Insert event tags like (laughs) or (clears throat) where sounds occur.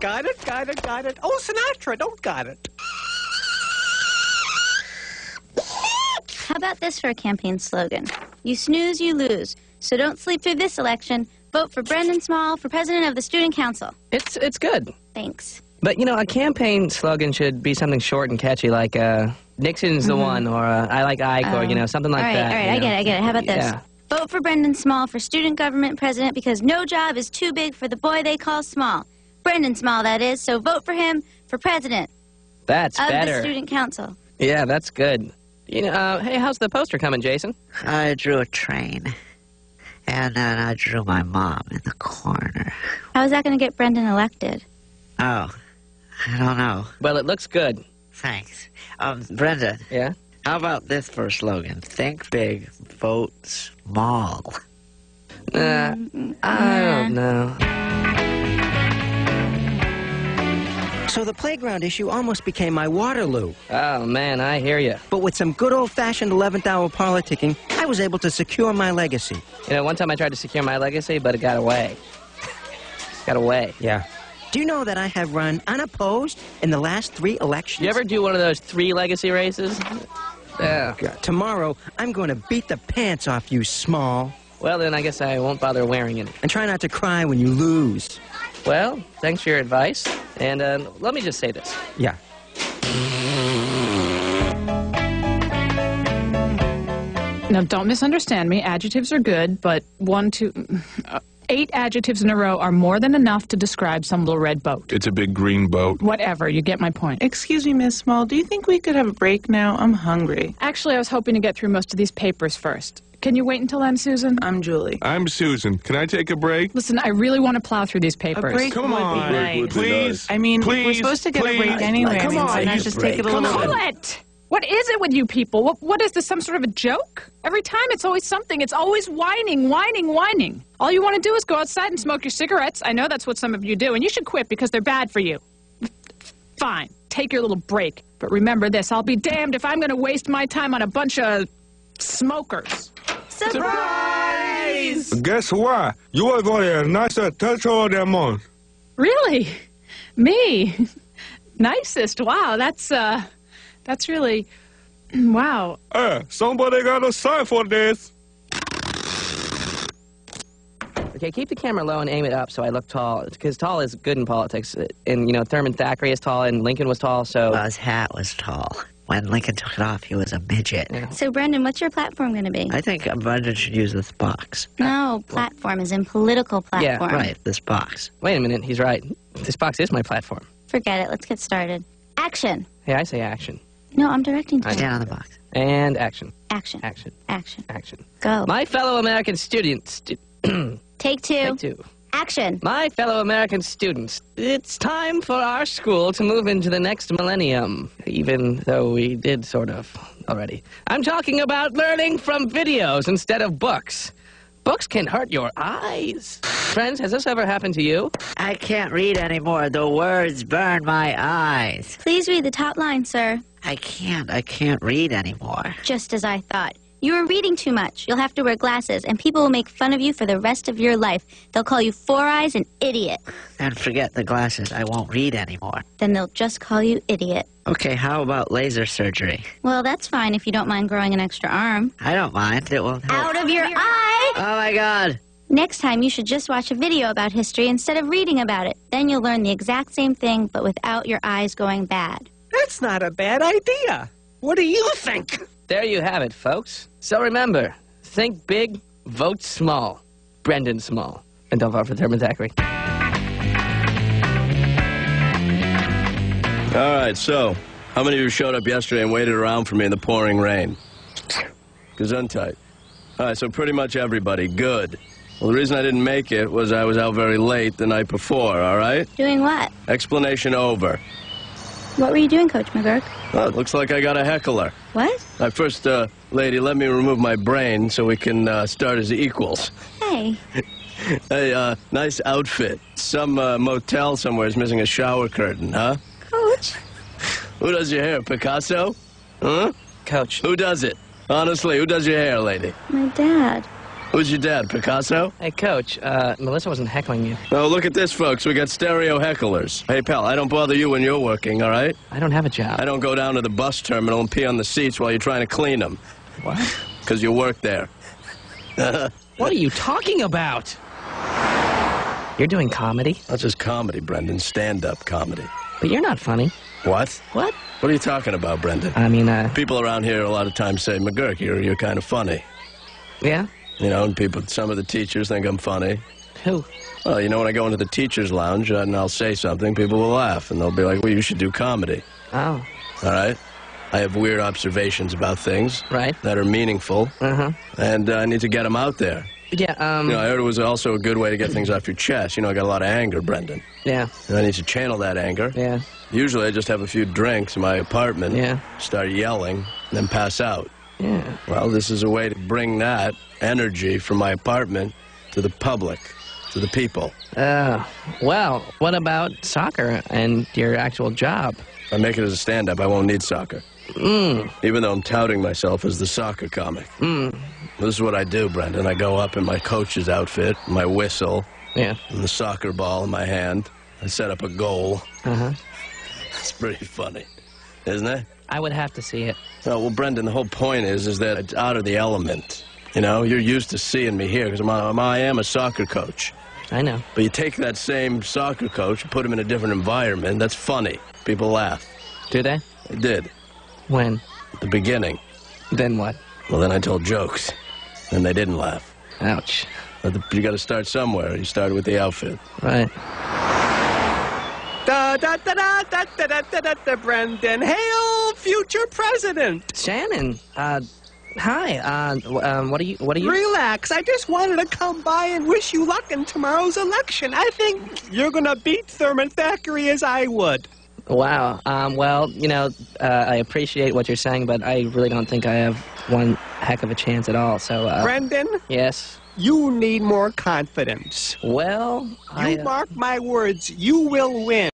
got it, got it. Got it. Oh, Sinatra, don't got it. How about this for a campaign slogan? You snooze, you lose. So don't sleep through this election. Vote for Brendan Small for president of the Student Council. It's it's good. Thanks. But, you know, a campaign slogan should be something short and catchy like uh, Nixon's the one or uh, I like Ike or, you know, something like all right, that. all right, I know. get it, I get it. How about this? Yeah. Vote for Brendan Small for student government president because no job is too big for the boy they call Small. Brendan Small, that is. So vote for him for president That's of better. the student council. Yeah, that's good. You know, uh, hey, how's the poster coming, Jason? I drew a train. And then I drew my mom in the corner. How is that going to get Brendan elected? Oh, I don't know. Well, it looks good. Thanks. Um, Brenda, Yeah? how about this for a slogan? Think big, vote small. Uh, I don't know. So the playground issue almost became my Waterloo. Oh, man, I hear you. But with some good old-fashioned 11th hour politicking, I was able to secure my legacy. You know, one time I tried to secure my legacy, but it got away. (laughs) got away. Yeah. Do you know that I have run unopposed in the last three elections? You ever do one of those three legacy races? Oh, yeah. God, Tomorrow, I'm going to beat the pants off you, Small. Well, then I guess I won't bother wearing it. And try not to cry when you lose. Well, thanks for your advice. And uh, let me just say this. Yeah. Now, don't misunderstand me. Adjectives are good, but one, two, uh, eight adjectives in a row are more than enough to describe some little red boat. It's a big green boat. Whatever, you get my point. Excuse me, Miss Small. Do you think we could have a break now? I'm hungry. Actually, I was hoping to get through most of these papers first. Can you wait until then, Susan? I'm Julie. I'm Susan. Can I take a break? Listen, I really want to plow through these papers. A break Come would on. be nice. would be Please. I mean, we're supposed to get a break anyway. Come I mean, on. why not just break. take it a little on. bit? What? What is it with you people? What, what is this, some sort of a joke? Every time it's always something. It's always whining, whining, whining. All you want to do is go outside and smoke your cigarettes. I know that's what some of you do, and you should quit because they're bad for you. Fine, take your little break. But remember this I'll be damned if I'm going to waste my time on a bunch of smokers. Surprise! Guess what? You are going to nicer touch all them on. Really? Me? Nicest. Wow, that's, uh, that's really. (clears throat) Wow. Hey, somebody got a sign for this. Okay, keep the camera low and aim it up so I look tall. Because tall is good in politics. And, you know, Thurman Thackeray is tall and Lincoln was tall, so. Well, his hat was tall. When Lincoln took it off, he was a midget. So, Brendan, what's your platform going to be? I think uh, Brenda should use this box. No, platform is in political platform. Yeah, platform. Right, this box. Wait a minute, he's right. This box is my platform. Forget it. Let's get started. Action. Hey, I say action. No, I'm directing to I. Stand on the box. And action. Action. Action. Action. Action. Go. My fellow American students. Stu- (clears throat) Take two. Take two. Action. My fellow American students, it's time for our school to move into the next millennium, even though we did sort of already. I'm talking about learning from videos instead of books. Books can hurt your eyes. Friends, has this ever happened to you? I can't read anymore. The words burn my eyes. Please read the top line, sir. I can't. I can't read anymore. Just as I thought. You are reading too much. You'll have to wear glasses, and people will make fun of you for the rest of your life. They'll call you Four Eyes and Idiot. And forget the glasses. I won't read anymore. Then they'll just call you Idiot. Okay, how about laser surgery? Well, that's fine if you don't mind growing an extra arm. I don't mind. It will help. Out of your eye! Oh my god. Next time, you should just watch a video about history instead of reading about it. Then you'll learn the exact same thing, but without your eyes going bad. That's not a bad idea. What do you think? There you have it, folks. So remember, think big, vote small. Brendan Small. And don't vote for Thurman Thackeray. All right, so how many of you showed up yesterday and waited around for me in the pouring rain? Gesundheit. All right, so pretty much everybody. Good. Well, the reason I didn't make it was I was out very late the night before, all right? Doing what? Explanation over. What were you doing, Coach McGuirk? Well, it looks like I got a heckler. What? All right, first, uh, lady, let me remove my brain so we can uh, start as equals. Hey, (laughs) Hey, uh, nice outfit. Some uh, motel somewhere is missing a shower curtain, huh? Coach. (laughs) Who does your hair, Picasso? Huh? Coach. Who does it? Honestly, who does your hair, lady? My dad. Who's your dad, Picasso? Hey, Coach, uh, Melissa wasn't heckling you. Oh, look at this, folks. We got stereo hecklers. Hey, pal, I don't bother you when you're working, all right? I don't have a job. I don't go down to the bus terminal and pee on the seats while you're trying to clean them. What? Because you work there. (laughs) What are you talking about? You're doing comedy, Not just comedy, Brendan. Stand-up comedy. but you're not funny. What? What? What are you talking about, Brendan? I mean, uh, People around here a lot of times say, McGuirk, you're, you're kind of funny. yeah? You know, and people, some of the teachers think I'm funny. Who? Well, you know, when I go into the teacher's lounge and I'll say something, people will laugh and they'll be like, well, you should do comedy. Oh, All right? I have weird observations about things right. that are meaningful, Uh-huh. and uh, I need to get them out there. Yeah, um, You know, I heard it was also a good way to get things off your chest. You know, I got a lot of anger, Brendan. yeah, And I need to channel that anger. yeah, Usually I just have a few drinks in my apartment, Yeah. start yelling, and then pass out. Yeah. Well, this is a way to bring that energy from my apartment to the public, to the people. Uh, well, what about soccer and your actual job? If I make it as a stand-up, I won't need soccer. Mm, Even though I'm touting myself as the soccer comic. mm, This is what I do, Brendan. I go up in my coach's outfit, my whistle, yeah, and the soccer ball in my hand. I set up a goal. uh-huh. (laughs) It's pretty funny, isn't it? I would have to see it. Oh, well, Brendan, the whole point is, is that it's out of the element. You know, you're used to seeing me here because I'm, I'm, I am a soccer coach. I know. But you take that same soccer coach and put him in a different environment, that's funny. People laugh. Do they? I did. When? At the beginning. Then what? Well, then I told jokes. And they didn't laugh. Ouch. But the, you got to start somewhere. You started with the outfit. Right. Da da da da da da da da da da Brendan. Hail, future president. Shannon, uh, hi, uh, um, what are you, what are you? Relax. I just wanted to come by and wish you luck in tomorrow's election. I think you're gonna beat Thurman Thackeray as I would. Wow. Um, well, you know, uh, I appreciate what you're saying, but I really don't think I have one heck of a chance at all. So, uh, Brendan, yes. you need more confidence. Well, I. You mark my words, you will win.